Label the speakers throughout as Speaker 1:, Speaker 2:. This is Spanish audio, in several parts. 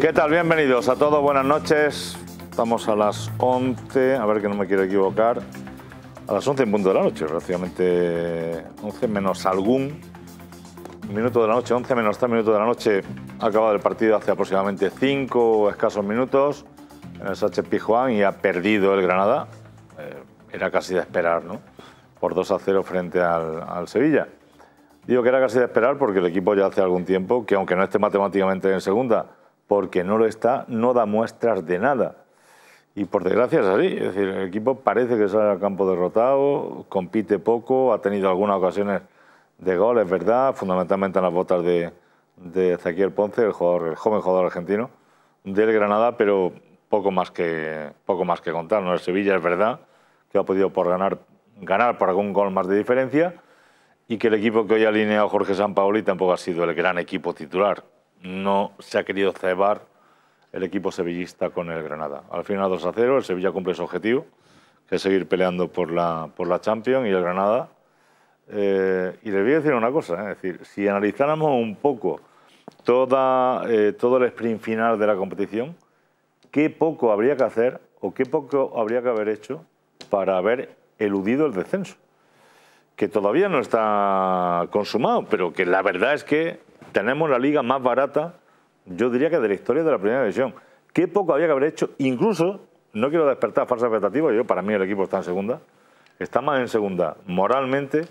Speaker 1: ¿Qué tal? Bienvenidos a todos, buenas noches. Estamos a las 11, a ver que no me quiero equivocar, a las 11 en punto de la noche, prácticamente 11 menos algún minuto de la noche, 11 menos 3 minutos de la noche. Ha acabado el partido hace aproximadamente 5 escasos minutos en el Sánchez Pijuán y ha perdido el Granada. Eh, era casi de esperar, ¿no? Por 2 a 0 frente al, al Sevilla. Digo que era casi de esperar porque el equipo ya hace algún tiempo, que aunque no esté matemáticamente en segunda, porque no lo está, no da muestras de nada. Y por desgracia es así. Es decir, el equipo parece que sale al campo derrotado, compite poco, ha tenido algunas ocasiones de gol, es verdad, fundamentalmente en las botas de, de Ezequiel Ponce, el, el joven jugador argentino del Granada, pero poco más que, poco más que contar. ¿no? El Sevilla es verdad que ha podido por ganar, ganar por algún gol más de diferencia y que el equipo que hoy ha alineado Jorge Sampaoli tampoco ha sido el gran equipo titular no se ha querido cebar el equipo sevillista con el Granada. Al final 2 a 0, el Sevilla cumple su objetivo, que es seguir peleando por la, por la Champions y el Granada. Eh, y les voy a decir una cosa, ¿eh? es decir, si analizáramos un poco toda, eh, todo el sprint final de la competición, qué poco habría que hacer o qué poco habría que haber hecho para haber eludido el descenso, que todavía no está consumado, pero que la verdad es que tenemos la liga más barata, yo diría que de la historia de la primera división. Qué poco había que haber hecho, incluso, no quiero despertar falsas expectativas, yo para mí el equipo está en segunda, está más en segunda moralmente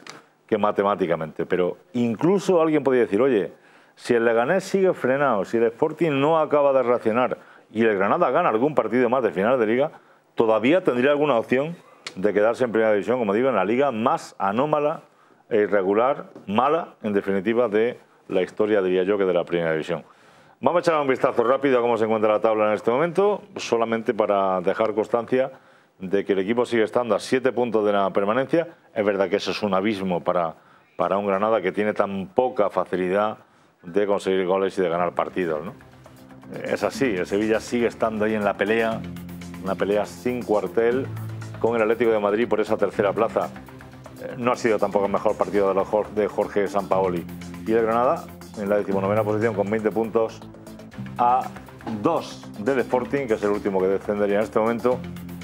Speaker 1: que matemáticamente, pero incluso alguien podría decir, oye, si el Leganés sigue frenado, si el Sporting no acaba de reaccionar y el Granada gana algún partido más de final de liga, todavía tendría alguna opción de quedarse en primera división, como digo, en la liga más anómala e irregular, mala, en definitiva, de la historia, diría yo, que de la primera división. Vamos a echar un vistazo rápido a cómo se encuentra la tabla en este momento, solamente para dejar constancia de que el equipo sigue estando a siete puntos de la permanencia. Es verdad que eso es un abismo para, para un Granada que tiene tan poca facilidad de conseguir goles y de ganar partidos. ¿no? Es así, el Sevilla sigue estando ahí en la pelea, una pelea sin cuartel con el Atlético de Madrid por esa tercera plaza. Eh, no ha sido tampoco el mejor partido de Jorge Sampaoli y el Granada en la decimonovena posición con 20 puntos a 2 del Sporting, que es el último que descendería en este momento,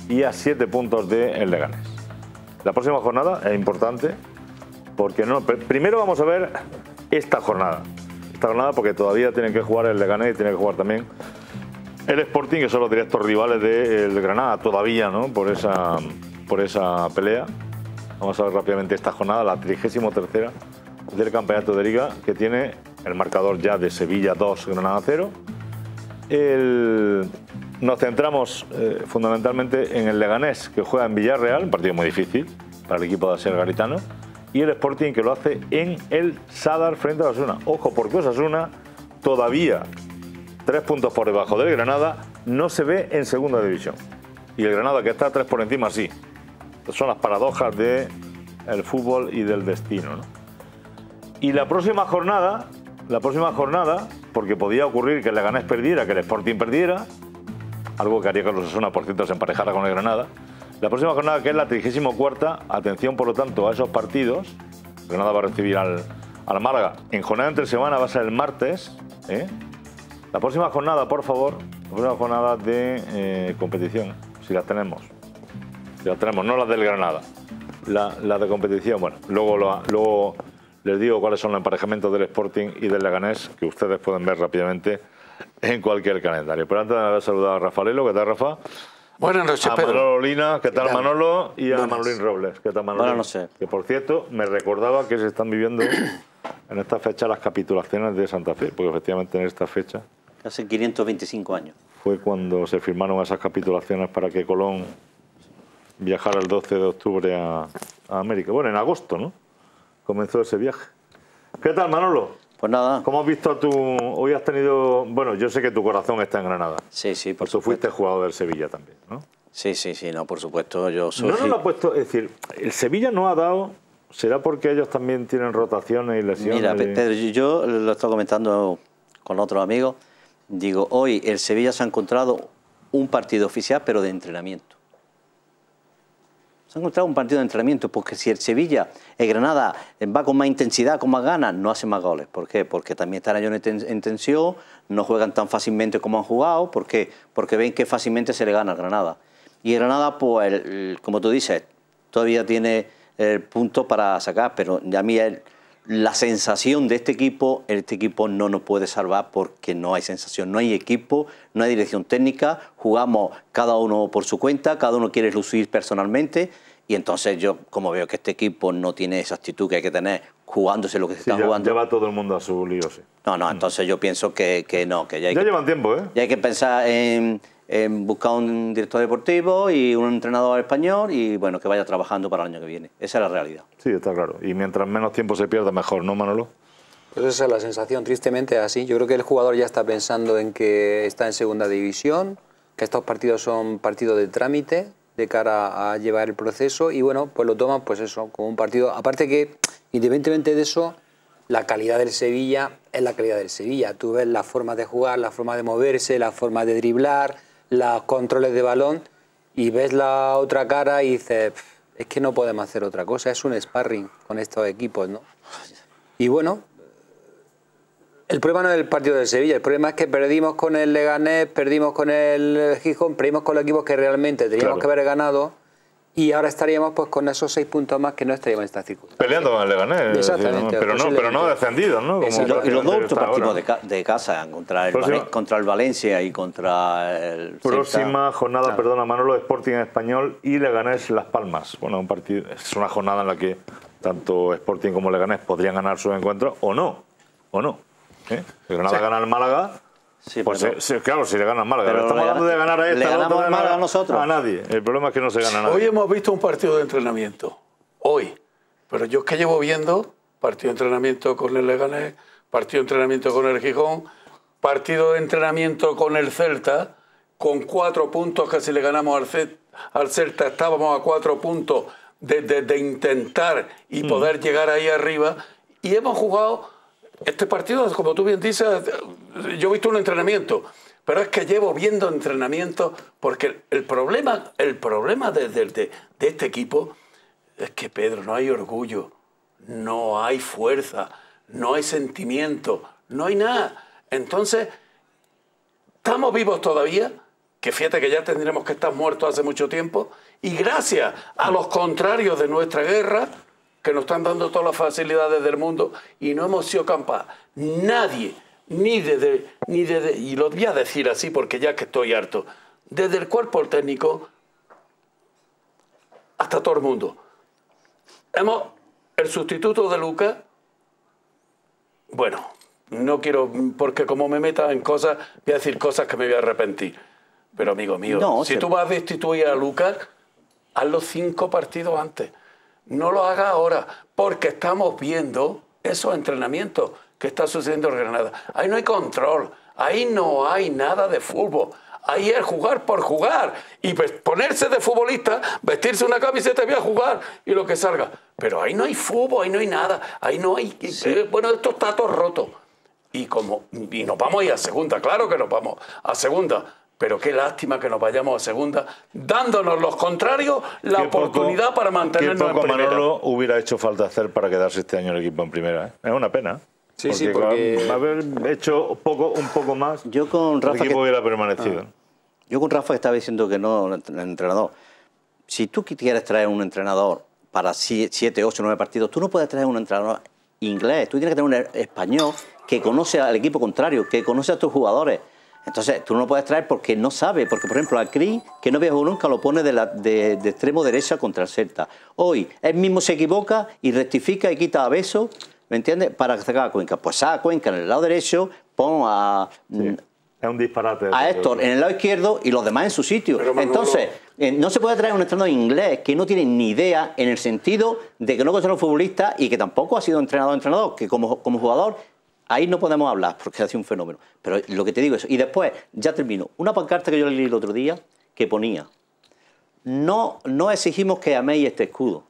Speaker 1: y a 7 puntos de el Leganés. La próxima jornada es importante porque no, primero vamos a ver esta jornada. Esta jornada porque todavía tienen que jugar el Leganés y tiene que jugar también el Sporting, que son los directos rivales del Granada todavía, ¿no? Por esa, por esa pelea. Vamos a ver rápidamente esta jornada, la 33 tercera del campeonato de liga que tiene el marcador ya de Sevilla 2, Granada 0. nos centramos eh, fundamentalmente en el Leganés que juega en Villarreal, un partido muy difícil para el equipo de Asier Garitano, y el Sporting que lo hace en el Sadar frente a Osasuna. Ojo, porque Osasuna todavía tres puntos por debajo del Granada no se ve en segunda división. Y el Granada que está tres por encima sí. Son las paradojas del el fútbol y del destino. ¿no? Y la próxima jornada, la próxima jornada, porque podía ocurrir que el Leganés perdiera, que el Sporting perdiera, algo que haría que los Osasuna, por cierto, se emparejara con el Granada. La próxima jornada, que es la 34 atención por lo tanto a esos partidos. Granada va a recibir al, al Málaga. En jornada entre semana va a ser el martes. ¿eh? La próxima jornada, por favor, la próxima jornada de eh, competición, si las tenemos. Si las tenemos, no las del Granada. La, la de competición, bueno, luego, lo, luego les digo cuáles son los emparejamientos del Sporting y del Leganés, que ustedes pueden ver rápidamente en cualquier calendario. Pero antes de haber saludado a Rafaelelo, ¿qué tal, Rafa?
Speaker 2: Buenas noches,
Speaker 1: a
Speaker 2: Pedro.
Speaker 1: Manolo Lina, ¿qué tal, Manolo? Y a Manolín Robles, ¿qué tal, Manolo?
Speaker 3: Buenas noches.
Speaker 1: Que, por cierto, me recordaba que se están viviendo en esta fecha las capitulaciones de Santa Fe, porque efectivamente en esta fecha...
Speaker 3: Hace 525 años.
Speaker 1: Fue cuando se firmaron esas capitulaciones para que Colón viajara el 12 de octubre a, a América. Bueno, en agosto, ¿no? comenzó ese viaje. ¿Qué tal, Manolo?
Speaker 3: Pues nada.
Speaker 1: ¿Cómo has visto tú? Hoy has tenido. Bueno, yo sé que tu corazón está en Granada.
Speaker 3: Sí, sí, por
Speaker 1: Tú
Speaker 3: supuesto.
Speaker 1: fuiste jugador del Sevilla también, ¿no?
Speaker 3: Sí, sí, sí, no, por supuesto. Yo soy.
Speaker 1: No nos lo ha puesto. Es decir, el Sevilla no ha dado. ¿Será porque ellos también tienen rotaciones y lesiones?
Speaker 3: Mira, Pedro, yo lo he estado comentando con otros amigos. Digo, hoy el Sevilla se ha encontrado un partido oficial, pero de entrenamiento. Se ha encontrado un partido de entrenamiento, porque si el Sevilla, el Granada, va con más intensidad, con más ganas, no hace más goles. ¿Por qué? Porque también están ellos en tensión, no juegan tan fácilmente como han jugado, ¿por qué? Porque ven que fácilmente se le gana al Granada. Y el Granada, pues, como tú dices, todavía tiene el punto para sacar, pero a mí la sensación de este equipo, este equipo no nos puede salvar porque no hay sensación, no hay equipo, no hay dirección técnica, jugamos cada uno por su cuenta, cada uno quiere lucir personalmente y entonces yo como veo que este equipo no tiene esa actitud que hay que tener jugándose lo que se está jugando.
Speaker 1: Lleva todo el mundo a su lío, sí.
Speaker 3: No, no, entonces yo pienso que, que no, que ya hay
Speaker 1: ya
Speaker 3: que,
Speaker 1: llevan tiempo, ¿eh?
Speaker 3: Ya hay que pensar en buscar un director deportivo y un entrenador español y bueno, que vaya trabajando para el año que viene. Esa es la realidad.
Speaker 1: Sí, está claro. Y mientras menos tiempo se pierda, mejor, ¿no, Manolo?
Speaker 2: Pues esa es la sensación, tristemente así. Yo creo que el jugador ya está pensando en que está en segunda división, que estos partidos son partidos de trámite de cara a llevar el proceso y bueno, pues lo toman pues eso, como un partido. Aparte que, independientemente de eso, la calidad del Sevilla es la calidad del Sevilla. Tú ves la forma de jugar, la forma de moverse, la forma de driblar, los controles de balón y ves la otra cara y dices, es que no podemos hacer otra cosa, es un sparring con estos equipos, ¿no? Y bueno, el problema no es el partido de Sevilla, el problema es que perdimos con el Leganés, perdimos con el Gijón, perdimos con los equipos que realmente teníamos que haber ganado y ahora estaríamos pues con esos seis puntos más que no estaríamos en esta circunstancia.
Speaker 1: Peleando con el Leganés.
Speaker 2: Exactamente.
Speaker 1: Pero no, pero no descendidos, ¿no?
Speaker 3: y, los dos últimos partidos de, casa, contra el, contra el Valencia y contra el
Speaker 1: Próxima jornada, perdona Manolo, Sporting Español y Leganés Las Palmas. Bueno, un partido, es una jornada en la que tanto Sporting como Leganés podrían ganar sus encuentros o no, o no. ¿Eh? Si Granada gana el Málaga, pues claro, si le ganan Málaga. Pero Estamos hablando de ganar a esta,
Speaker 3: ¿Le ganamos Málaga a nosotros?
Speaker 1: A nadie. El problema es que no se gana nadie.
Speaker 4: Hoy hemos visto un partido de entrenamiento. Hoy. Pero yo es que llevo viendo partido de entrenamiento con el Leganés, partido de entrenamiento con el Gijón, partido de entrenamiento con el Celta, con cuatro puntos que si le ganamos al, al Celta estábamos a cuatro puntos de, de, intentar y mm. poder llegar ahí arriba. Y hemos jugado este partido, como tú bien dices, yo he visto un entrenamiento, pero es que llevo viendo entrenamiento porque el problema, el problema de, de, este equipo es que, Pedro, no hay orgullo, no hay fuerza, no hay sentimiento, no hay nada. Entonces, estamos vivos todavía, que fíjate que ya tendremos que estar muertos hace mucho tiempo, y gracias a los contrarios de nuestra guerra, que nos están dando todas las facilidades del mundo y no hemos sido capaces, nadie, ni desde, ni desde, y lo voy a decir así porque ya que estoy harto, desde el cuerpo técnico hasta todo el mundo. Hemos, el sustituto de Lucas, bueno, no quiero, porque como me meta en cosas, voy a decir cosas que me voy a arrepentir. Pero amigo mío, si tú vas a destituir a Lucas, hazlo cinco partidos antes no lo haga ahora, porque estamos viendo esos entrenamientos que está sucediendo en Granada. Ahí no hay control, ahí no hay nada de fútbol. Ahí es jugar por jugar y ponerse de futbolista, vestirse una camiseta y voy a jugar y lo que salga. Pero ahí no hay fútbol, ahí no hay nada, ahí no hay... Eh, bueno, esto está todo roto. Y, como, y nos vamos a ir a segunda, claro que nos vamos a segunda pero qué lástima que nos vayamos a segunda, dándonos los contrarios la oportunidad para mantenernos
Speaker 1: en primera. Manolo hubiera hecho falta hacer para quedarse este año el equipo en primera. ¿eh? Es una pena.
Speaker 2: Sí, sí, porque...
Speaker 1: haber hecho poco, un poco más,
Speaker 3: yo con Rafa
Speaker 1: el equipo hubiera permanecido. Ah.
Speaker 3: Yo con Rafa estaba diciendo que no, el entrenador. Si tú quieres traer un entrenador para 7, 8, 9 partidos, tú no puedes traer un entrenador inglés, tú tienes que tener un español que conoce al equipo contrario, que conoce a tus jugadores entonces, tú no lo puedes traer porque no sabe, porque por ejemplo a Cris, que no viajó nunca, lo pone de, la, de, extremo derecha contra el Celta. Hoy, él mismo se equivoca y rectifica y quita a Beso, ¿me entiendes? Para sacar a Cuenca. Pues a Cuenca en el lado derecho, pon a...
Speaker 1: Mm, es un disparate.
Speaker 3: A Héctor en el lado izquierdo y los demás en su sitio. Entonces, eh, no se puede traer un entrenador inglés que no tiene ni idea en el sentido de que no conoce a los futbolistas y que tampoco ha sido entrenador entrenador, que como, como jugador Ahí no podemos hablar porque ha sido un fenómeno. Pero lo que te digo es, y después, ya termino, una pancarta que yo leí el otro día que ponía, no, no exigimos que améis este escudo.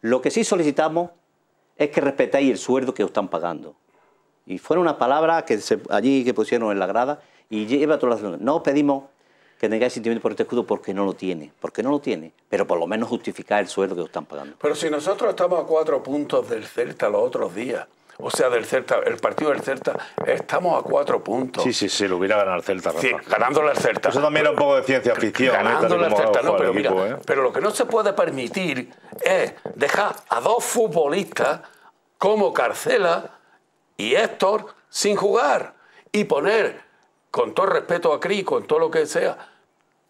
Speaker 3: Lo que sí solicitamos es que respetéis el sueldo que os están pagando. Y fueron unas palabras que allí que pusieron en la grada y lleva todas las... No pedimos que tengáis sentimiento por este escudo porque no lo tiene, porque no lo tiene, pero por lo menos justificar el sueldo que os están pagando.
Speaker 4: Pero si nosotros estamos a cuatro puntos del Celta los otros días, o sea, del Celta, el partido del Celta, estamos a cuatro puntos.
Speaker 1: Sí, sí, sí, lo hubiera ganado el Celta, Rafa.
Speaker 4: Sí, ganándole al Celta.
Speaker 1: Eso también era un poco de ciencia ficción. ¿eh?
Speaker 4: Ganándole al Celta, no, pero mira,
Speaker 1: ¿eh?
Speaker 4: pero lo que no se puede permitir es dejar a dos futbolistas como Carcela y Héctor sin jugar y poner, con todo respeto a Cris, con todo lo que sea,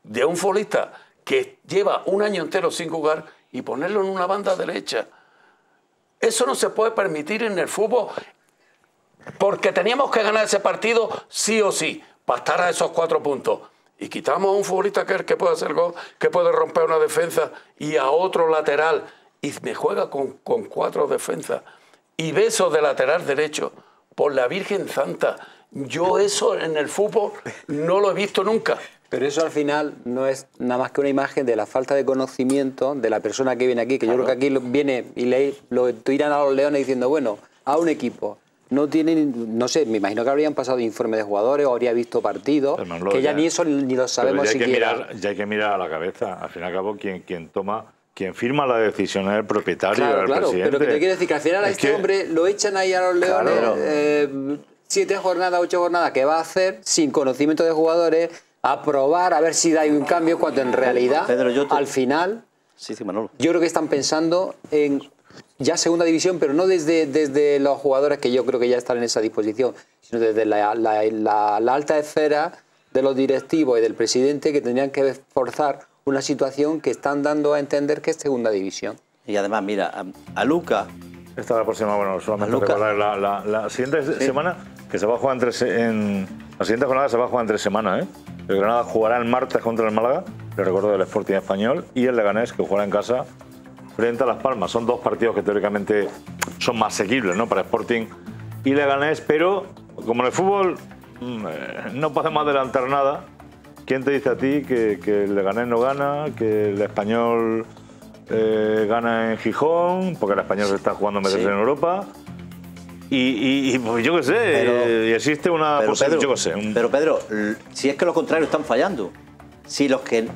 Speaker 4: de un futbolista que lleva un año entero sin jugar y ponerlo en una banda derecha. Eso no se puede permitir en el fútbol porque teníamos que ganar ese partido sí o sí para estar a esos cuatro puntos. Y quitamos a un futbolista que, que puede hacer gol, que puede romper una defensa y a otro lateral. Y me juega con, con cuatro defensas. Y besos de lateral derecho por la Virgen Santa. Yo eso en el fútbol no lo he visto nunca.
Speaker 2: Pero eso al final no es nada más que una imagen de la falta de conocimiento de la persona que viene aquí, que yo creo que aquí viene y le, lo tiran a los leones diciendo, bueno, a un equipo no tienen, no sé, me imagino que habrían pasado informes de jugadores o habría visto partidos, que ya,
Speaker 1: ya-
Speaker 2: ni eso ni lo sabemos
Speaker 1: ya hay, que
Speaker 2: siquiera.
Speaker 1: mirar, ya hay que mirar a la cabeza. Al fin y al cabo, quien, quien toma, quien firma la decisión es el propietario,
Speaker 2: Claro,
Speaker 1: el
Speaker 2: claro,
Speaker 1: presidente.
Speaker 2: pero que te quiero decir que al final a
Speaker 1: Es
Speaker 2: este
Speaker 1: que-
Speaker 2: hombre lo echan ahí a los leones
Speaker 1: Claro.
Speaker 2: eh, siete jornadas, ocho jornadas que va a hacer sin conocimiento de jugadores, a probar a ver si da un cambio cuando en realidad
Speaker 3: Pedro, yo te-
Speaker 2: al final
Speaker 3: Sí, sí, Manolo.
Speaker 2: yo creo que están pensando en ya segunda división, pero no desde, desde los jugadores que yo creo que ya están en esa disposición, sino desde la, la- la- la alta esfera de los directivos y del presidente que tendrían que forzar una situación que están dando a entender que es segunda división.
Speaker 3: Y además, mira, a, a Luca,
Speaker 1: Esta es la próxima, bueno, solamente recordar la, la, la siguiente semana, que se va a jugar en tres, en, la siguiente jornada se va a jugar en tres semanas, ¿eh? El Granada jugará el martes contra el Málaga, le recuerdo el Sporting Español, y el Leganés, que jugará en casa frente a Las Palmas. Son dos partidos que teóricamente son más asequibles, ¿no? Para Sporting y Leganés, pero como en el fútbol mm, eh, no podemos adelantar nada, ¿quién te dice a ti que, que el Leganés no gana, que el Español eh, gana en Gijón, porque el Español se está jugando
Speaker 3: Sí.
Speaker 1: en Europa? Y, y- y, pues yo qué sé,
Speaker 3: Pero-
Speaker 1: y existe una
Speaker 3: pero
Speaker 1: posibilidad,
Speaker 3: Pedro,
Speaker 1: yo qué sé, un-
Speaker 3: pero Pedro, si es que lo contrario están fallando. Si los que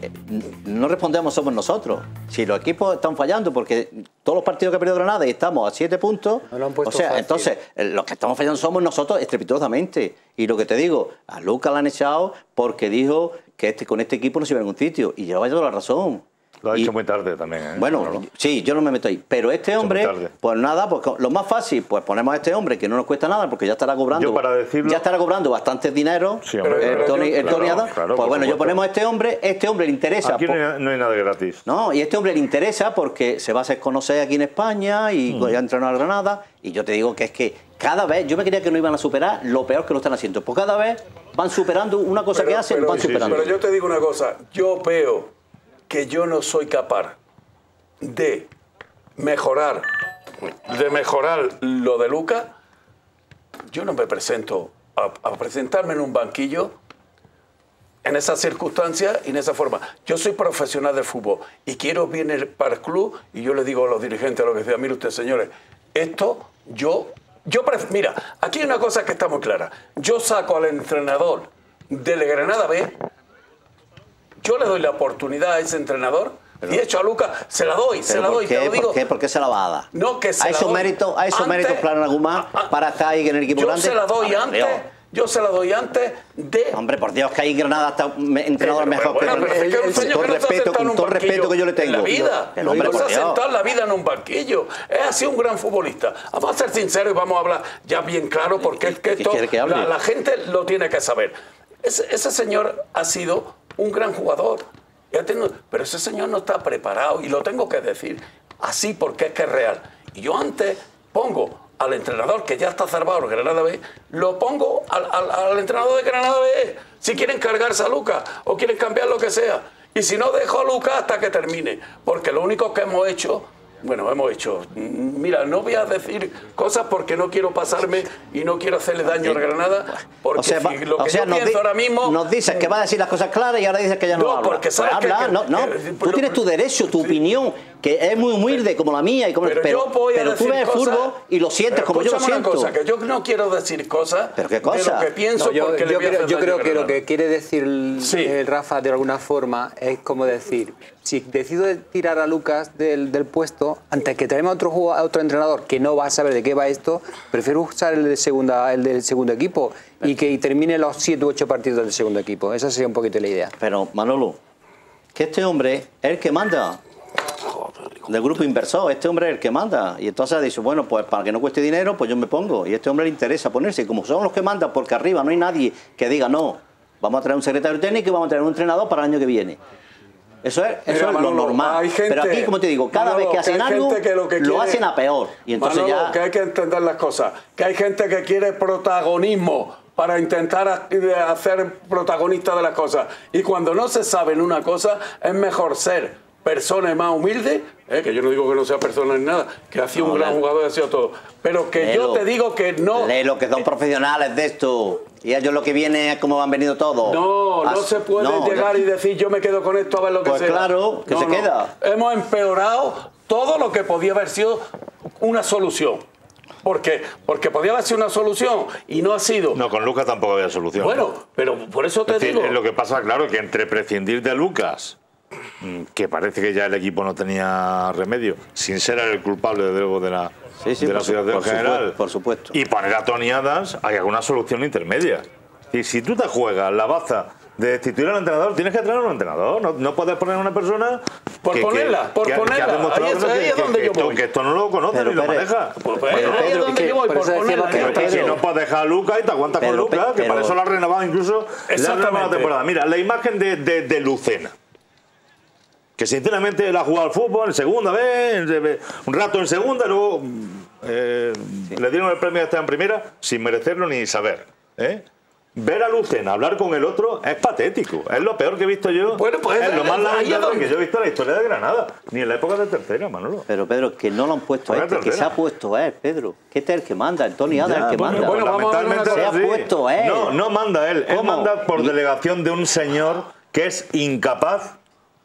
Speaker 3: no respondemos somos nosotros, si los equipos están fallando, porque todos los partidos que ha perdido Granada y estamos a siete puntos,
Speaker 2: No lo han
Speaker 3: o sea,
Speaker 2: fácil.
Speaker 3: entonces eh, los que estamos fallando somos nosotros estrepitosamente. Y lo que te digo, a Lucas la han echado porque dijo que este, con este equipo no se iba a ningún sitio. Y lleva toda la razón.
Speaker 1: Lo ha
Speaker 3: Y-
Speaker 1: dicho muy tarde también. ¿eh?
Speaker 3: bueno, sí, yo no me meto ahí. Pero este hombre, pues nada, pues lo más fácil, pues ponemos a este hombre que no nos cuesta nada porque ya estará cobrando.
Speaker 1: Yo para decirlo-
Speaker 3: Ya estará cobrando bastante dinero.
Speaker 1: Sí, hombre,
Speaker 3: el Tony, el
Speaker 1: claro,
Speaker 3: Tony
Speaker 1: claro,
Speaker 3: pues
Speaker 1: por
Speaker 3: bueno, yo ponemos a este hombre, este hombre le interesa.
Speaker 1: Aquí no hay, no hay nada gratis.
Speaker 3: no, y este hombre le interesa porque se va a hacer conocer aquí en España y
Speaker 1: Mm.
Speaker 3: ya entrenó a Granada. Y yo te digo que es que cada vez, yo me creía que no iban a superar lo peor que lo están haciendo. Pues cada vez van superando una cosa que hacen, van
Speaker 1: sí,
Speaker 3: superando.
Speaker 4: Pero yo te digo una cosa, yo veo que yo no soy capaz de mejorar, de mejorar lo de Luca. Yo no me presento a, presentarme en un banquillo en esas circunstancias y en esa forma. Yo soy profesional del fútbol y quiero bien para el club y yo le digo a los dirigentes, a lo que decía, mire usted, señores, esto yo, yo mira, aquí hay una cosa que está muy clara. Yo saco al entrenador del Granada B, yo le doy la oportunidad a ese entrenador y hecho a Lucas, se la doy, se
Speaker 3: ¿Pero
Speaker 4: la doy,
Speaker 3: qué?
Speaker 4: te lo digo.
Speaker 3: ¿Por qué? ¿Por qué se la va a dar?
Speaker 4: No, que se
Speaker 3: a
Speaker 4: la doy
Speaker 3: a esos
Speaker 4: antes-
Speaker 3: méritos Plan Argumá
Speaker 4: Ah, ah,
Speaker 3: para estar ahí en el equipo
Speaker 4: Yo
Speaker 3: grande.
Speaker 4: se la doy
Speaker 3: Hombre,
Speaker 4: antes,
Speaker 3: Dios.
Speaker 4: yo se la doy antes de
Speaker 3: Hombre, por Dios, que hay en Granada hasta un entrenador
Speaker 4: Pero,
Speaker 3: mejor
Speaker 4: bueno, pero señor
Speaker 3: todo respeto, con todo el respeto que yo le tengo.
Speaker 4: En la vida,
Speaker 3: Pero, hombre,
Speaker 4: no
Speaker 3: por
Speaker 4: se ha sentado la vida en un banquillo. Es así un gran futbolista. Vamos a ser sinceros y vamos a hablar ya bien claro porque es que
Speaker 3: ¿Qué
Speaker 4: esto
Speaker 3: que
Speaker 4: la, la gente lo tiene que saber. Ese, ese señor ha sido un gran jugador. Pero ese señor no está preparado y lo tengo que decir así porque es que es real. Y yo antes pongo al entrenador que ya está en Granada B, lo pongo al- al entrenador de Granada B. Si quieren cargarse a Lucas o quieren cambiar lo que sea. Y si no, dejo a Lucas hasta que termine. Porque lo único que hemos hecho, bueno, hemos hecho, mira, no voy a decir cosas porque no quiero pasarme y no quiero hacerle daño a Granada. Porque
Speaker 3: O sea,
Speaker 4: si lo que
Speaker 3: sea,
Speaker 4: yo pienso
Speaker 3: di-
Speaker 4: ahora mismo...
Speaker 3: nos dices que va a decir las cosas claras y ahora dices que ya no,
Speaker 4: No,
Speaker 3: habla.
Speaker 4: porque
Speaker 3: Pues
Speaker 4: sabes que-
Speaker 3: habla,
Speaker 4: que-
Speaker 3: no, no.
Speaker 4: que-
Speaker 3: Tú tienes tu derecho, tu opinión. Que es muy humilde como la mía y como
Speaker 4: Pero,
Speaker 3: pero,
Speaker 4: yo voy a
Speaker 3: pero tú ves el fútbol y lo sientes como yo lo siento.
Speaker 4: Una cosa, que yo no quiero decir cosas
Speaker 3: ¿Pero qué
Speaker 4: de lo
Speaker 3: cosa?
Speaker 4: que pienso
Speaker 2: No, yo,
Speaker 4: porque le
Speaker 2: yo
Speaker 4: voy a
Speaker 2: creo, yo creo que lo que quiere decir el,
Speaker 4: Sí.
Speaker 2: el Rafa de alguna forma es como decir, si decido tirar a Lucas del, del puesto, antes que traerme a otro, jugado- a otro entrenador que no va a saber de qué va esto, prefiero usar el, de segunda, el del segundo equipo y que termine los 7 u 8 partidos del segundo equipo. Esa sería un poquito la idea.
Speaker 3: Pero, Manolo, que este hombre es el que manda. Del grupo inversor, este hombre es el que manda. Y entonces dice, bueno, pues para que no cueste dinero, pues yo me pongo. Y a este hombre le interesa ponerse. Y como son los que mandan, porque arriba no hay nadie que diga, no, vamos a traer un secretario técnico y vamos a traer un entrenador para el año que viene. Eso es, eso
Speaker 4: Mira,
Speaker 3: es
Speaker 4: Manolo,
Speaker 3: lo normal.
Speaker 4: gente-
Speaker 3: Pero aquí, como te digo, cada
Speaker 4: Manolo,
Speaker 3: vez que hacen
Speaker 4: que
Speaker 3: algo,
Speaker 4: que lo que
Speaker 3: lo hacen a peor. Y entonces
Speaker 4: Manolo,
Speaker 3: ya...
Speaker 4: que hay que entender las cosas. Que hay gente que quiere protagonismo para intentar ha- hacer protagonista de las cosas. Y cuando no se sabe en una cosa, es mejor ser persona más humilde, eh, que yo no digo que no sea persona ni nada, que ha sido
Speaker 3: No,
Speaker 4: un gran jugador y ha sido todo. Pero que yo te digo que no.
Speaker 3: Lelo, que son profesionales de esto. Y ellos lo que vienen es como han venido todos.
Speaker 4: No, no
Speaker 3: As-
Speaker 4: se puede
Speaker 3: no,
Speaker 4: llegar y decir yo me quedo con esto a ver lo que
Speaker 3: Pues
Speaker 4: sea.
Speaker 3: claro, que
Speaker 4: No,
Speaker 3: se
Speaker 4: no.
Speaker 3: queda.
Speaker 4: Hemos empeorado todo lo que podía haber sido una solución. ¿Por qué? Porque podía haber sido una solución y no ha sido.
Speaker 1: No, con Lucas tampoco había solución.
Speaker 4: Bueno, pero por eso te
Speaker 1: Es decir,
Speaker 4: digo.
Speaker 1: es lo que pasa, claro, que entre prescindir de Lucas, que parece que ya el equipo no tenía remedio, sin ser el culpable de luego de la,
Speaker 3: Sí, sí,
Speaker 1: de la
Speaker 3: por su- por
Speaker 1: general,
Speaker 3: supuesto, por supuesto.
Speaker 1: y poner a Tony Adams, hay alguna solución intermedia. Y si tú te juegas la baza de destituir al entrenador, tienes que traer a un entrenador. No, no puedes poner a una persona.
Speaker 4: Por
Speaker 1: que-
Speaker 4: ponerla, por
Speaker 1: que ha- que ha
Speaker 4: ponerla.
Speaker 1: demostrado
Speaker 4: Ahí es-
Speaker 1: que no-
Speaker 4: ahí es
Speaker 1: que-
Speaker 4: donde
Speaker 1: que
Speaker 4: yo
Speaker 1: esto-
Speaker 4: voy.
Speaker 1: Que esto no lo conoce ni lo maneja.
Speaker 4: Pues, pues,
Speaker 3: Pero,
Speaker 4: ahí es donde yo voy,
Speaker 2: por
Speaker 4: por ponerla.
Speaker 2: que- Pedro.
Speaker 1: no puedes dejar a Lucas y te aguantas
Speaker 3: Pero,
Speaker 1: con Lucas, que para eso lo ha renovado incluso renovado la
Speaker 4: Exactamente.
Speaker 1: temporada. Mira, la imagen de, de, de Lucena. Que sinceramente él ha jugado al fútbol en segunda vez, un rato en segunda, luego mm, eh, le dieron el premio este en primera sin merecerlo ni saber. ¿eh? Ver a Lucena hablar con el otro es patético. Es lo peor que he visto yo.
Speaker 4: Bueno, pues
Speaker 1: es lo más lamentable que yo he visto en la historia de Granada. Ni en la época de tercera, Manolo.
Speaker 3: Pero Pedro, que no lo han puesto a este, que se ha puesto a él, Pedro. Que este es el que manda, el Tony es el que
Speaker 1: bueno,
Speaker 3: manda.
Speaker 4: bueno,
Speaker 1: lamentablemente.
Speaker 3: Se ha puesto él.
Speaker 1: No, no manda él. Él
Speaker 3: ¿Cómo?
Speaker 1: manda por delegación de un señor que es incapaz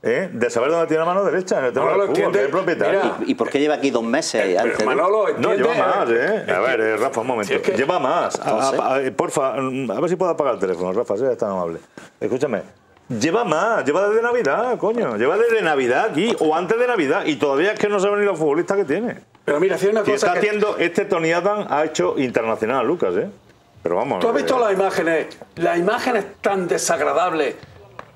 Speaker 1: ¿eh? de saber dónde tiene la mano derecha en el tema
Speaker 4: Manolo,
Speaker 1: del fútbol, que es propietario.
Speaker 4: mira,
Speaker 3: ¿Y por qué lleva aquí dos meses
Speaker 4: Pero,
Speaker 3: antes de-
Speaker 1: No, lleva más, ¿eh? A ver, eh, Rafa, un momento.
Speaker 4: si es que-
Speaker 1: Lleva más. A-
Speaker 3: No sé.
Speaker 1: a- a- porfa, mm, a ver si puedo apagar el teléfono, Rafa, si eres tan amable. Escúchame. Lleva más, lleva desde Navidad, coño. Lleva desde Navidad aquí, o antes de Navidad, y todavía es que no sabe ni los futbolistas que tiene.
Speaker 4: Pero mira, si hay una cosa
Speaker 1: está
Speaker 4: que...
Speaker 1: haciendo, este Tony Adam ha hecho internacional a Lucas, ¿eh? Pero vamos.
Speaker 4: Tú has visto
Speaker 1: eh,
Speaker 4: las imágenes, las imágenes tan desagradables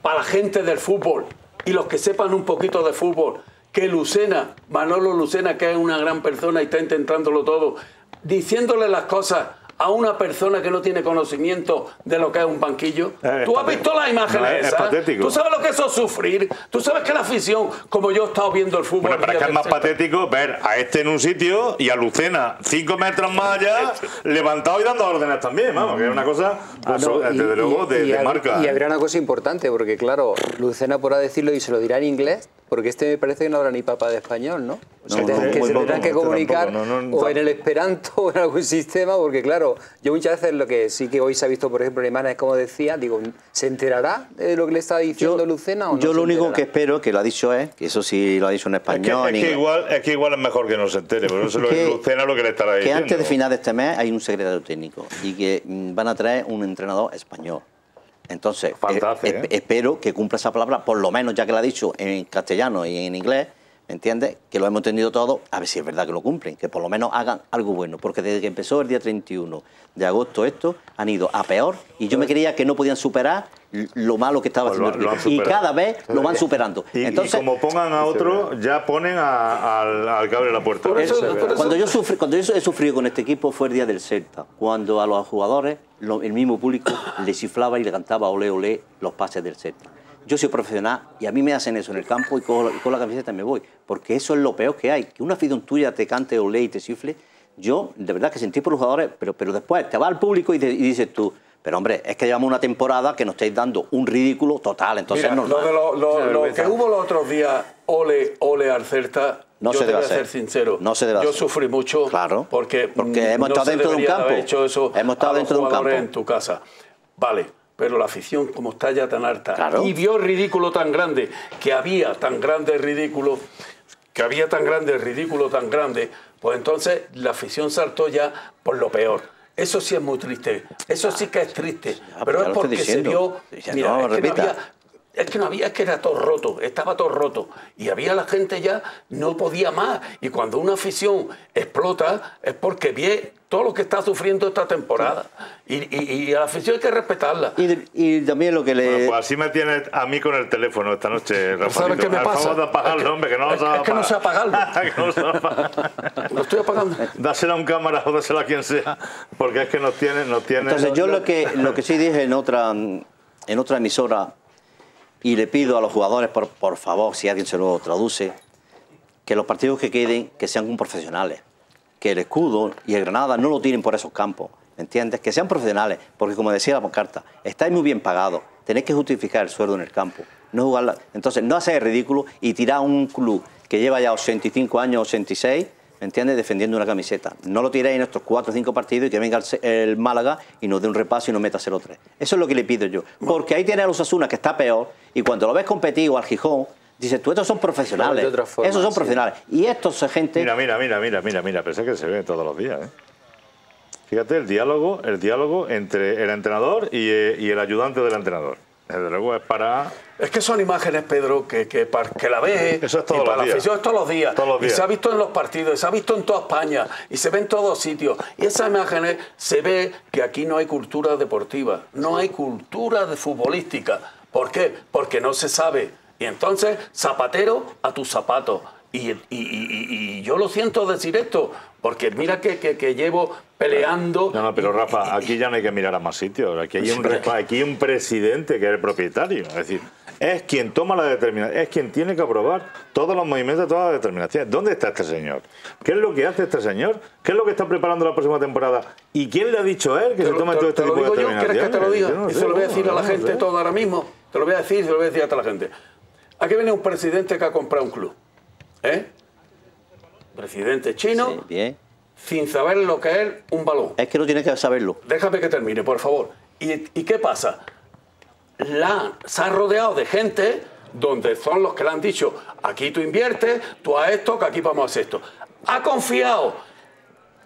Speaker 4: para la gente del fútbol y los que sepan un poquito de fútbol, que Lucena, Manolo Lucena, que es una gran persona y está intentándolo todo, diciéndole las cosas a una persona que no tiene conocimiento de lo que es un banquillo.
Speaker 1: Eh,
Speaker 4: Tú has visto las imágenes
Speaker 1: No, es- es
Speaker 4: esas.
Speaker 1: patético.
Speaker 4: Tú sabes lo que eso es sufrir. Tú sabes que la afición, como yo he estado viendo el fútbol.
Speaker 1: Bueno, pero es que es más patético ver a este en un sitio y a Lucena cinco metros más allá, levantado y dando órdenes también, vamos, que es una cosa, abso-
Speaker 2: y-
Speaker 1: desde luego,
Speaker 2: y-
Speaker 1: de,
Speaker 2: y
Speaker 1: de marca.
Speaker 2: Y habría una cosa importante, porque claro, Lucena podrá decirlo y se lo dirá en inglés, porque este me parece que no habla ni papa de español, ¿no? O sea,
Speaker 3: No,
Speaker 2: que,
Speaker 3: no,
Speaker 2: que se
Speaker 3: poco,
Speaker 2: tendrán que comunicar
Speaker 1: tampoco, no, no,
Speaker 2: o en el esperanto o en algún sistema, porque claro, yo muchas veces lo que sí que hoy se ha visto, por ejemplo, en imágenes, como decía, digo, ¿se enterará de lo que le está diciendo Lucena o no
Speaker 3: yo lo único
Speaker 2: enterará?
Speaker 3: que espero, que lo ha dicho es, que eso sí lo ha dicho en
Speaker 1: Es que,
Speaker 3: español,
Speaker 1: es que igual, es que igual es mejor que no se entere, pero eso es lo que
Speaker 3: que-
Speaker 1: Lucena lo que le estará
Speaker 3: que
Speaker 1: diciendo.
Speaker 3: antes de final de este mes hay un secretario técnico y que mm, van a traer un entrenador español. Entonces, eh,
Speaker 1: ¿eh?
Speaker 3: espero que cumpla esa palabra, por lo menos ya que la ha dicho en castellano y en inglés, ¿me entiendes? Que lo hemos entendido todo, a ver si es verdad que lo cumplen, que por lo menos hagan algo bueno, porque desde que empezó el día 31 de agosto esto, han ido a peor y yo me creía que no podían superar lo malo que estaba
Speaker 1: Pues lo-
Speaker 3: haciendo el
Speaker 1: lo
Speaker 3: equipo. Y cada vez lo van superando.
Speaker 1: Y, y
Speaker 3: Entonces,
Speaker 1: como pongan a otro, ya ponen a- al, al que abre la puerta.
Speaker 4: Por eso-
Speaker 1: Eso es
Speaker 4: por
Speaker 1: verdad.
Speaker 4: eso-
Speaker 3: Cuando yo, sufrí, cuando yo he sufrido con este equipo fue el día del Celta, cuando a los jugadores, lo- el mismo público, le chiflaba y le cantaba olé olé los pases del Celta. Yo soy profesional y a mí me hacen eso en el campo y cojo, y cojo la camiseta y me voy, porque eso es lo peor que hay, que una afición tuya te cante olé y te chifle. Yo, de verdad que sentí por los jugadores, pero, pero después te va al público y, te- y dices tú, pero hombre, es que llevamos una temporada que nos estáis dando un ridículo total, entonces
Speaker 4: Mira,
Speaker 3: normal.
Speaker 4: lo, de lo- que hubo los otros días, ole, ole al Celta,
Speaker 3: No
Speaker 4: yo
Speaker 3: se
Speaker 4: te
Speaker 3: debe
Speaker 4: voy a ser
Speaker 3: hacer.
Speaker 4: sincero.
Speaker 3: No se debe
Speaker 4: Yo
Speaker 3: hacer.
Speaker 4: sufrí mucho
Speaker 3: Claro,
Speaker 4: porque,
Speaker 3: porque
Speaker 4: mm,
Speaker 3: hemos
Speaker 4: no
Speaker 3: estado
Speaker 4: se
Speaker 3: dentro de un campo.
Speaker 4: hecho eso
Speaker 3: Hemos estado
Speaker 4: a los
Speaker 3: dentro de un
Speaker 4: jugadores
Speaker 3: campo.
Speaker 4: en tu casa. Vale, pero la afición, como está ya tan alta,
Speaker 3: Claro.
Speaker 4: y vio el ridículo tan grande, que había tan grande ridículo, que había tan grande, ridículo tan grande, pues entonces la afición saltó ya por lo peor. Eso sí es muy triste, eso sí que es triste,
Speaker 3: Ya,
Speaker 4: pero es porque se vio... Mira,
Speaker 3: no,
Speaker 4: es, que no
Speaker 3: repita.
Speaker 4: había, es que no había, es que era todo roto, estaba todo roto. Y había la gente ya, no podía más. Y cuando una afición explota es porque ve todo lo que está sufriendo esta temporada. Y, y- y a la afición hay que respetarla.
Speaker 3: Y, y también lo que le...
Speaker 1: Bueno, pues así me tienes a mí con el teléfono esta noche, Rafael.
Speaker 4: ¿Sabes qué me pasa?
Speaker 1: de apagarlo,
Speaker 4: Es que-
Speaker 1: hombre, que no lo
Speaker 4: es-
Speaker 1: sabe
Speaker 4: es que no sé
Speaker 1: apagar. que no lo sabe apagar.
Speaker 4: Lo estoy apagando.
Speaker 1: Dásela a un cámara o dásela a quien sea, porque es que nos tiene, nos tiene.
Speaker 3: Entonces yo lo que, lo que sí dije en otra, en otra emisora, y le pido a los jugadores, por, por favor, si alguien se lo traduce, que los partidos que queden, que sean con profesionales. Que el escudo y el Granada no lo tienen por esos campos, ¿me entiendes? Que sean profesionales, porque como decía la pancarta, estáis muy bien pagados, tenéis que justificar el sueldo en el campo. No jugarla. Entonces, no hacer ridículo y tirar a un club que lleva ya 85 años, 86, ¿me entiendes? Defendiendo una camiseta. No lo tiréis en estos 4 o 5 partidos y que venga el, Málaga y nos dé un repaso y nos meta 0-3. Eso es lo que le pido yo. Porque ahí tiene a los Asuna que está peor y cuando lo ves competir o al Gijón, dices, tú estos son profesionales.
Speaker 2: De otra forma,
Speaker 3: Esos son
Speaker 2: sí.
Speaker 3: profesionales. Y estos son gente...
Speaker 1: Mira, mira, mira, mira, mira, mira, pensé que se ve todos los días, ¿eh? Fíjate el diálogo, el diálogo entre el entrenador y, eh, y el ayudante del entrenador. Desde luego es para.
Speaker 4: Es que son imágenes, Pedro, que, que, para que la ves.
Speaker 1: Eso es todos
Speaker 4: y para
Speaker 1: los
Speaker 4: la afición es todos los días.
Speaker 1: Todos los
Speaker 4: Y se ha visto en los partidos, y se ha visto en toda España, y se ve en todos sitios. Y esas imágenes se ve que aquí no hay cultura deportiva, no hay cultura de futbolística. ¿Por qué? Porque no se sabe. Y entonces, zapatero a tus zapatos. Y, y- y- y- yo lo siento decir esto, porque mira que, que- que llevo peleando.
Speaker 1: No, no, pero Rafa, aquí ya no hay que mirar a más sitios. Aquí hay un, aquí hay un presidente que es el propietario. Es decir, es quien toma la determinación, es quien tiene que aprobar todos los movimientos, todas las determinaciones. ¿Dónde está este señor? ¿Qué es lo que hace este señor? ¿Qué es lo que está preparando la próxima temporada? ¿Y quién le ha dicho a él que
Speaker 4: Te
Speaker 1: se
Speaker 4: lo-
Speaker 1: tome
Speaker 4: te-
Speaker 1: todo este tipo de
Speaker 4: yo, ¿quieres que te lo diga?
Speaker 1: determinaciones? No sé,
Speaker 4: se lo voy a
Speaker 1: no,
Speaker 4: decir a la
Speaker 1: no
Speaker 4: gente
Speaker 1: sé.
Speaker 4: todo ahora mismo. Te lo voy a decir, se lo voy a decir a toda la gente. Aquí viene un presidente que ha comprado un club. ¿Eh? Presidente chino,
Speaker 3: Sí, bien.
Speaker 4: sin saber lo que es un balón.
Speaker 3: Es que no tienes que saberlo.
Speaker 4: Déjame que termine, por favor. ¿Y, y qué pasa? La, se ha rodeado de gente donde son los que le han dicho, aquí tú inviertes, tú haz esto, que aquí vamos a hacer esto. Ha confiado.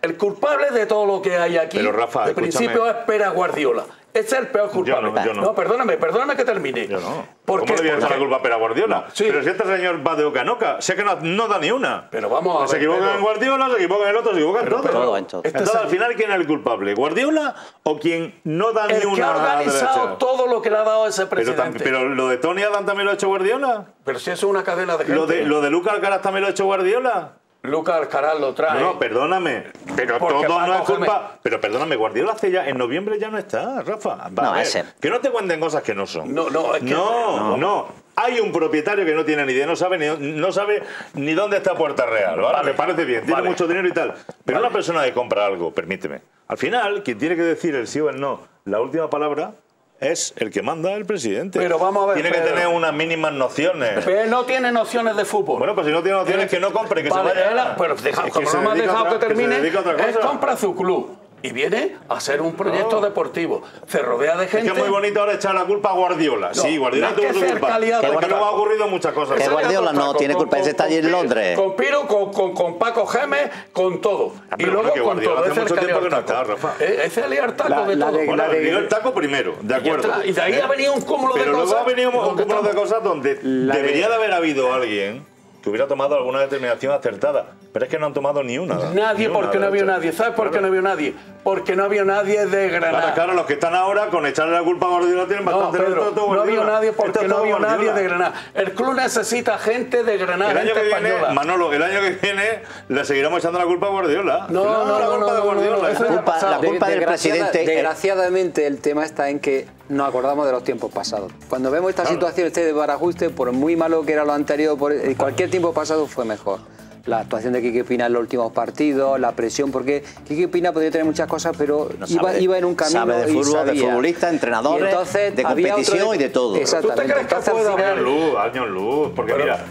Speaker 4: El culpable de todo lo que hay aquí,
Speaker 1: Pero, Rafa,
Speaker 4: de
Speaker 1: escúchame.
Speaker 4: principio, es Pera Guardiola. Ese es el peor culpable.
Speaker 1: no, yo no.
Speaker 4: perdóname, perdóname que termine.
Speaker 1: Yo no.
Speaker 4: ¿Por
Speaker 1: ¿Cómo
Speaker 4: qué?
Speaker 1: le voy a echar
Speaker 4: Porque-
Speaker 1: la culpa a Pera Guardiola?
Speaker 4: No, sí.
Speaker 1: Pero si este señor va de oca en oca, sé que no, no da ni una.
Speaker 4: Pero vamos a
Speaker 1: Se
Speaker 4: ver,
Speaker 1: equivocan
Speaker 4: Pedro.
Speaker 1: en Guardiola, se equivocan en el otro, se equivocan en
Speaker 4: Pero,
Speaker 1: todo.
Speaker 4: Pedro,
Speaker 3: Todo en todo.
Speaker 4: este
Speaker 1: Entonces,
Speaker 4: es
Speaker 1: al final, ¿quién es el culpable? ¿Guardiola o quien no da ni
Speaker 4: el
Speaker 1: una
Speaker 4: que ha organizado todo lo que le ha dado ese
Speaker 1: Pero,
Speaker 4: presidente.
Speaker 1: pero lo de Tony Adán también lo ha hecho Guardiola.
Speaker 4: Pero si eso es una cadena de gente.
Speaker 1: Lo de, lo de Lucas Alcaraz también lo ha hecho Guardiola.
Speaker 4: Lucas Alcaraz lo trae.
Speaker 1: No, no, perdóname. Pero
Speaker 4: Porque
Speaker 1: todo no es culpa. Pero perdóname, Guardiola hace ya. En noviembre ya no está, Rafa. Va,
Speaker 3: No,
Speaker 1: a ver,
Speaker 3: ese-
Speaker 1: Que no te cuenten cosas que no son.
Speaker 4: No, no, es que-
Speaker 1: No, no. Hay un propietario que no tiene ni idea, no sabe ni, no sabe ni dónde está Puerta Real. ¿vale?
Speaker 4: Vale.
Speaker 1: Me parece bien, tiene
Speaker 4: Vale.
Speaker 1: mucho dinero y tal. Pero
Speaker 4: Vale.
Speaker 1: una persona que compra algo, permíteme. Al final, quien tiene que decir el sí o el no, la última palabra. Es el que manda el presidente.
Speaker 4: Pero vamos a ver,
Speaker 1: Tiene que tener unas mínimas nociones.
Speaker 4: Pero él no tiene nociones de fútbol.
Speaker 1: Bueno, pues si no tiene nociones, que no compre, que
Speaker 4: Vale,
Speaker 1: se vaya.
Speaker 4: pero deja-
Speaker 1: Es que
Speaker 4: como
Speaker 1: se
Speaker 4: no me has dejado que termine, él compra su club y viene a hacer un proyecto
Speaker 1: No.
Speaker 4: deportivo. Se rodea de
Speaker 1: Es
Speaker 4: gente.
Speaker 1: que es muy bonito ahora echar la culpa a Guardiola. sí, Guardiola
Speaker 4: no
Speaker 1: tuvo
Speaker 4: es
Speaker 1: su culpa. Porque luego ha
Speaker 4: Taco.
Speaker 1: ocurrido muchas cosas.
Speaker 3: Que Guardiola
Speaker 4: es
Speaker 3: no
Speaker 4: Taco,
Speaker 3: tiene
Speaker 4: con-
Speaker 3: culpa, ese está allí en Londres.
Speaker 4: Con Piro, con, con, con Paco Gémez, con todo. y
Speaker 1: Ah, pero
Speaker 4: luego
Speaker 1: bueno, que
Speaker 4: con
Speaker 1: Guardiola
Speaker 4: todo.
Speaker 1: hace
Speaker 4: es
Speaker 1: mucho tiempo que no está,
Speaker 4: taco.
Speaker 1: Rafa.
Speaker 4: Eh, Ese es el taco
Speaker 2: La-
Speaker 4: de
Speaker 2: la
Speaker 4: todo.
Speaker 1: Bueno, el taco primero, de
Speaker 4: Y
Speaker 1: acuerdo.
Speaker 4: Y de ahí ha venido un cúmulo de
Speaker 1: Pero
Speaker 4: cosas.
Speaker 1: luego ha venido un
Speaker 4: ¿Dónde
Speaker 1: cúmulo de cosas donde debería de haber habido alguien que hubiera tomado alguna determinación acertada. Pero es que no han tomado ni una.
Speaker 4: Nadie,
Speaker 1: Ni una,
Speaker 4: porque no había
Speaker 1: hecho.
Speaker 4: nadie. ¿Sabes por qué no había nadie? Porque no había nadie de Granada.
Speaker 1: claro, los que están ahora con echarle la culpa a Guardiola tienen
Speaker 4: No,
Speaker 1: bastante
Speaker 4: Pedro,
Speaker 1: todo
Speaker 4: no había nadie porque no había nadie
Speaker 1: Guardiola.
Speaker 4: de Granada. El club necesita gente de Granada,
Speaker 1: El año
Speaker 4: gente
Speaker 1: que viene,
Speaker 4: española.
Speaker 1: Manolo, el año que viene le seguiremos echando la culpa a Guardiola.
Speaker 4: No, no,
Speaker 1: la
Speaker 4: no,
Speaker 1: culpa
Speaker 4: no,
Speaker 1: de
Speaker 4: no,
Speaker 1: Guardiola.
Speaker 3: La culpa- la culpa del
Speaker 2: Desgraciada-
Speaker 3: presidente-
Speaker 2: Desgraciadamente el tema está en que nos acordamos de los tiempos pasados. Cuando vemos esta
Speaker 1: Claro.
Speaker 2: situación este de barajuste, por muy malo que era lo anterior, por eh, cualquier tiempo pasado fue mejor. La actuación de Quique Pina en los últimos partidos, la presión, porque Quique Pina podría tener muchas cosas, pero
Speaker 3: No
Speaker 2: iba,
Speaker 3: sabe.
Speaker 2: iba en un camino
Speaker 3: Sabe de
Speaker 2: y
Speaker 3: fútbol, de
Speaker 2: sabía.
Speaker 3: futbolista, entrenadores,
Speaker 2: Y entonces
Speaker 3: de
Speaker 2: había otro
Speaker 3: competición y de todo.
Speaker 2: Exactamente.
Speaker 4: ¿Tú te crees que
Speaker 2: Entonces, al
Speaker 4: puede
Speaker 2: final-
Speaker 1: Años luz, años luz. Porque
Speaker 4: Pero-
Speaker 1: mira,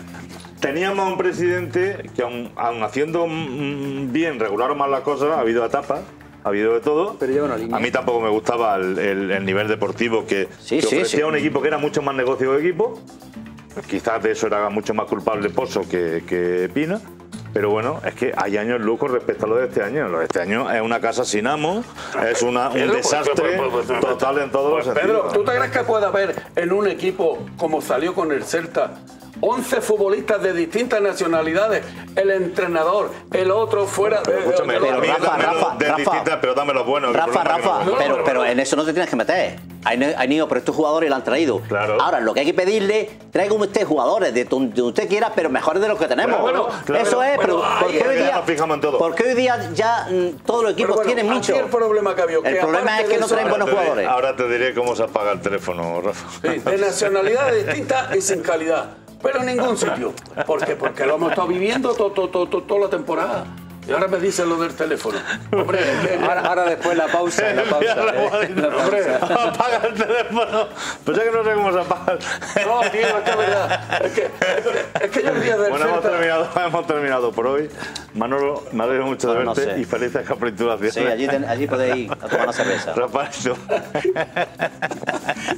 Speaker 1: teníamos a un presidente que aun, aun haciendo bien, regular más las cosas, ha habido etapas, ha habido de todo.
Speaker 2: Pero lleva una línea.
Speaker 1: A mí tampoco me gustaba el, el- el nivel deportivo que,
Speaker 3: Sí,
Speaker 1: que
Speaker 3: sí,
Speaker 1: ofrecía
Speaker 3: sí.
Speaker 1: un equipo que era mucho más negocio que equipo. Quizás de eso era mucho más culpable Pozo que, que Pina. Pero bueno, es que hay años locos respecto a lo de este año. Lo de este año es una casa sin amo, es una, un
Speaker 4: Pedro, pues,
Speaker 1: desastre
Speaker 4: pues, pues, pues,
Speaker 1: total en todos
Speaker 4: Pues,
Speaker 1: los
Speaker 4: Pedro,
Speaker 1: sentidos.
Speaker 4: ¿tú te crees que puede haber en un equipo como salió con el Celta 11 futbolistas de distintas nacionalidades, el entrenador, el otro fuera
Speaker 1: Pero
Speaker 4: de-
Speaker 1: escúchame,
Speaker 4: de-
Speaker 3: Pero Rafa, Rafa,
Speaker 1: de
Speaker 3: Rafa.
Speaker 1: distintas, pero dame los buenos.
Speaker 3: Rafa, Rafa,
Speaker 1: no-
Speaker 3: pero, en eso no te tienes que meter. Hay, ne- hay niños, pero estos jugadores lo han traído.
Speaker 1: Claro.
Speaker 3: Ahora, lo que hay que pedirle, traiga usted jugadores de donde usted quiera, pero mejores de los que tenemos.
Speaker 1: Claro, claro.
Speaker 3: eso es, pero
Speaker 4: Bueno,
Speaker 3: ¿por qué hoy día,
Speaker 1: nos fijamos en todo.
Speaker 3: porque hoy día ya mm, todos los equipos
Speaker 4: bueno,
Speaker 3: tienen mucho?
Speaker 4: el problema que había,
Speaker 3: El
Speaker 4: que
Speaker 3: problema es que no traen buenos
Speaker 1: diré-
Speaker 3: jugadores.
Speaker 1: Ahora te diré cómo se apaga el teléfono, Rafa.
Speaker 4: Sí, de nacionalidades distintas y sin calidad. Pero en ningún sitio. ¿Por qué? Porque lo hemos estado viviendo to- to- to- to- toda la temporada. Y ahora me dicen lo del teléfono. Hombre, es que-
Speaker 2: Ahora, ahora después la pausa, la pausa. ¿eh? La
Speaker 4: Hombre,
Speaker 2: pausa.
Speaker 1: apaga el teléfono. Pues es que no sé cómo se apaga.
Speaker 4: no, tío, es que verdad. Es que, es que, es que yo el día del
Speaker 1: Bueno, hemos terminado, hemos terminado por hoy. Manolo, me alegro mucho de
Speaker 3: Bueno, no
Speaker 1: verte
Speaker 3: sé.
Speaker 1: y felices capitulaciones.
Speaker 3: Sí, allí, ten- allí podéis ir a tomar una cerveza.
Speaker 1: Rafael,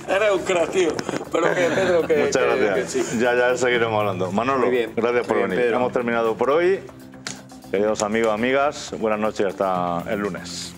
Speaker 4: Eres un crack, tío. Pero que Pedro, que,
Speaker 1: muchas gracias.
Speaker 4: que sí.
Speaker 1: Ya, ya seguiremos hablando. Manolo, gracias por
Speaker 2: bien,
Speaker 1: venir.
Speaker 2: Pedro.
Speaker 1: Hemos terminado por hoy. Queridos amigos, amigas, buenas noches hasta el lunes.